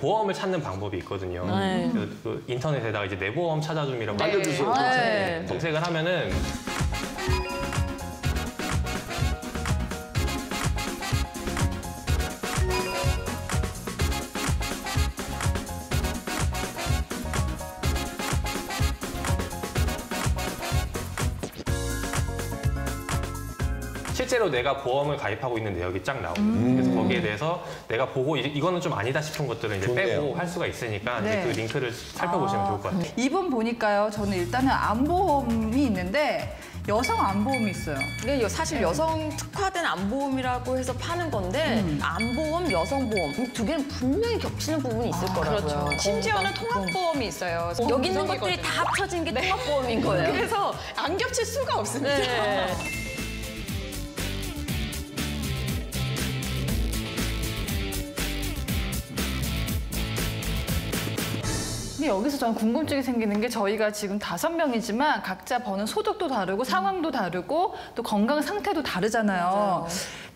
보험을 찾는 방법이 있거든요. 네. 그, 그 인터넷에다가 이제 내 보험 찾아줌이라고 알려주세요. 네. 검색을 하면은 실제로 내가 보험을 가입하고 있는 내역이 쫙 나오거든요. 그래서 거기에 대해서 내가 보고 이제 이거는 좀 아니다 싶은 것들은 이제 좋네요. 빼고 할 수가 있으니까 네. 이제 그 링크를 살펴보시면 좋을 것 같아요. 이번 보니까요. 저는 일단은 안보험이 있는데 여성 안보험이 있어요. 이게 여- 사실 여성 특화된 안보험이라고 해서 파는 건데 안보험, 여성보험 이 두 개는 분명히 겹치는 부분이 있을 거라고요. 그렇죠. 심지어는 통합보험이 있어요. 여기 있는 것들이. 다 합쳐진 게 통합보험인 거예요. 그래서 안 겹칠 수가 없습니다. 네. 근데 여기서 저는 궁금증이 생기는 게 저희가 지금 다섯 명이지만 각자 버는 소득도 다르고 상황도 다르고 또 건강 상태도 다르잖아요.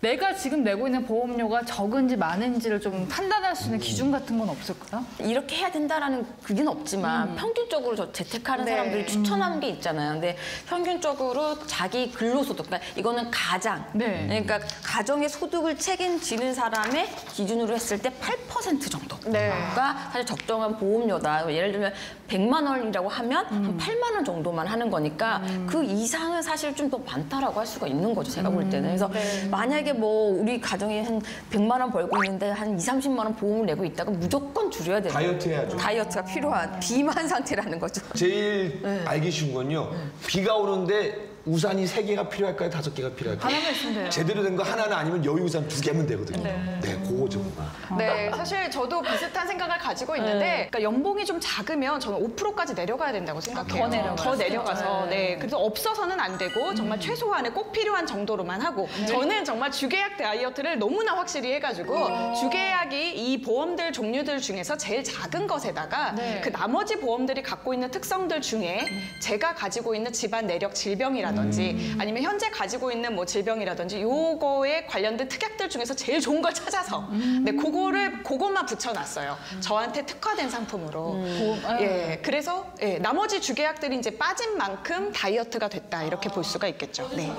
내가 지금 내고 있는 보험료가 적은지 많은지를 좀 판단할 수 있는 기준 같은 건 없을까요? 이렇게 해야 된다라는 그게 없지만 평균적으로 저 재테크하는 네. 사람들이 추천하는 게 있잖아요. 근데 평균적으로 자기 근로소득, 그러니까 이거는 가장, 네. 그러니까 가정의 소득을 책임지는 사람의 기준으로 했을 때 8% 정도가 사실 적정한 보험료다. 예를 들면 100만 원이라고 하면 한 8만 원 정도만 하는 거니까 그 이상은 사실 좀 더 많다라고 할 수가 있는 거죠. 제가 볼 때는. 그래서 만약에 뭐 우리 가정이 한 100만 원 벌고 있는데 한 2, 30만 원 보험을 내고 있다가 무조건 줄여야 돼요. 다이어트 해야죠. 다이어트가 필요한 비만 상태라는 거죠. 제일 네. 알기 쉬운 건요. 비가 오는데 우산이 세 개가 필요할까요? 다섯 개가 필요할까요? 하나만 있으면 돼요. 제대로 된 거 하나는 아니면 여유 우산 두 개면 되거든요. 네, 그거 좀. 네, 사실 저도 비슷한 생각을 가지고 있는데, 그러니까 연봉이 좀 작으면 저는 5%까지 내려가야 된다고 생각해요. 더 내려가서. 더 내려가서, 네. 그래서 없어서는 안 되고 정말 최소한의 꼭 필요한 정도로만 하고, 저는 정말 주계약 다이어트를 너무나 확실히 해가지고 주계약이 이 보험들 종류들 중에서 제일 작은 것에다가 네. 그 나머지 보험들이 갖고 있는 특성들 중에 제가 가지고 있는 집안 내력 질병이라든지 아니면 현재 가지고 있는 뭐 질병이라든지 요거에 관련된 특약들 중에서 제일 좋은 걸 찾아서 네 그거를 그것만 붙여놨어요. 저한테 특화된 상품으로. 예, 그래서 예, 나머지 주계약들이 이제 빠진 만큼 다이어트가 됐다 이렇게 볼 수가 있겠죠. 네.